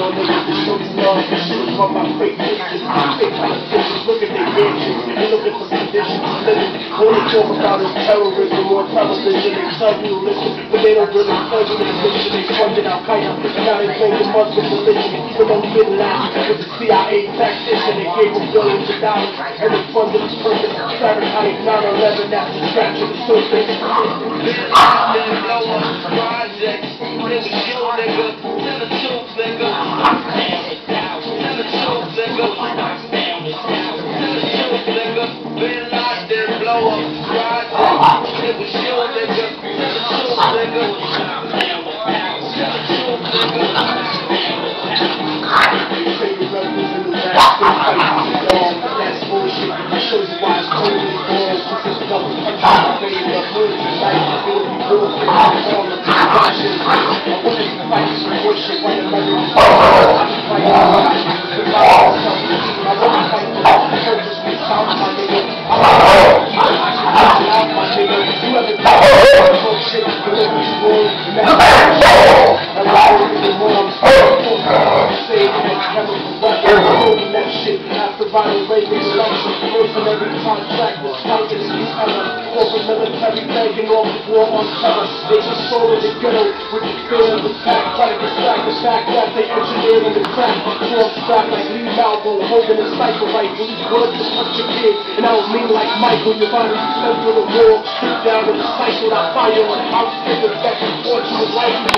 on to love. My look at their bitches. They conditions talk about is terrorism or television. They tell you to listen, but they don't really tell you the mission. They funded Al Qaeda, and now they claim the Muslim. Even though Bin Laden was a CIA tactician, they gave him billions of dollars. And they funded his purpose. Fahrenheit 9/11, that's distraction of surface. Bullshit. That shows you punch. Ready to time. I fight some bullshit. Right contract was fighting in the error. The war on. They just sold in the with the fear of attack. To distract the fact that they engineered in the crack. Form strap like Lee Malvo, holding a sniper rifle. These words to touch your kid, and I don't mean like Michael. Your body is sent to the wall, strip down in the cycle. I fire on house, skip it back and forth the life.